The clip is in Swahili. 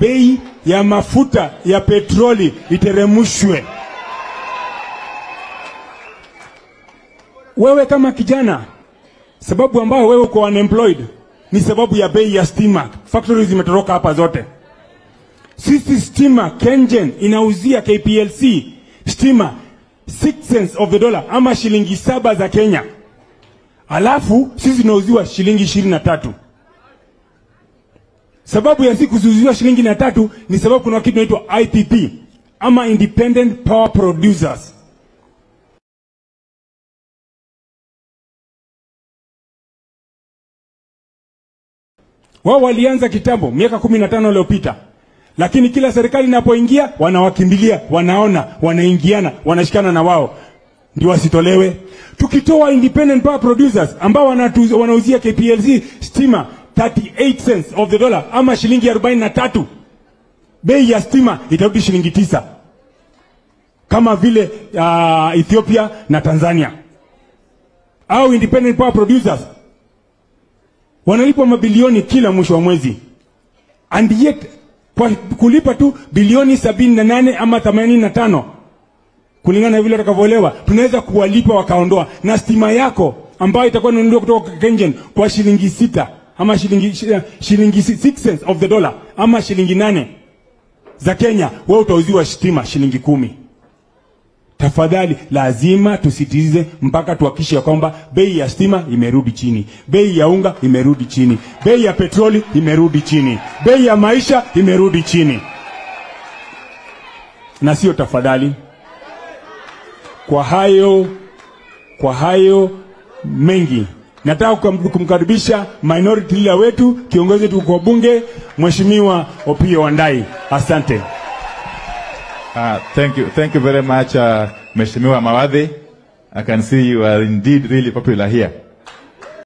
bei ya mafuta ya petroli iteremshwe. Wewe kama kijana, sababu ambayo wewe uko unemployed ni sababu ya bei ya stima. Factories zimetoroka hapa zote. Sisi stima Kengen inauzia KPLC stima 6 cents of the dollar ama shilingi saba za Kenya, alafu sisi tunauziwa shilingi ishirini na tatu. Sababu ya sisi kuzuiliwa shilingi na tatu ni sababu kuna kitu inaitwa IPP ama Independent Power Producers. Wao walianza kitambo miaka kumi na tano iliyopita, lakini kila serikali inapoingia wanawakimbilia, wanaona, wanaingiana, wanashikana na wao ndio wasitolewe. Tukitoa independent power producers ambao wanauzia KPLC stima 38 cents of the dollar ama shilingi 43, bei ya stima itarudi shilingi tisa. Kama vile uh, Ethiopia na Tanzania. Au independent power producers. Wanalipwa mabilioni kila mwisho wa mwezi. And yet kwa kulipa tu bilioni sabini na nane ama themanini na tano. Kulingana na vile watakavyolewa, tunaweza kuwalipa wakaondoa, na stima yako ambayo itakuwa inanunuliwa kutoka Kengen kwa shilingi sita ama shilingi, shilingi 6 cents of the dollar. Ama shilingi nane za Kenya, wewe utauziwa stima shilingi kumi. Tafadhali, lazima tusitize mpaka tuhakikishe kwamba bei ya stima imerudi chini, bei ya unga imerudi chini, bei ya petroli imerudi chini, bei ya maisha imerudi chini, na sio tafadhali. Kwa hayo, kwa hayo mengi nataka kum- kumkaribisha minority leader wetu kiongozi wetu kwa bunge Mheshimiwa Opiyo Wandai. Asante. Uh, thank you. Thank you very much, uh, Mheshimiwa Mawadhi. I can see you are indeed really popular here.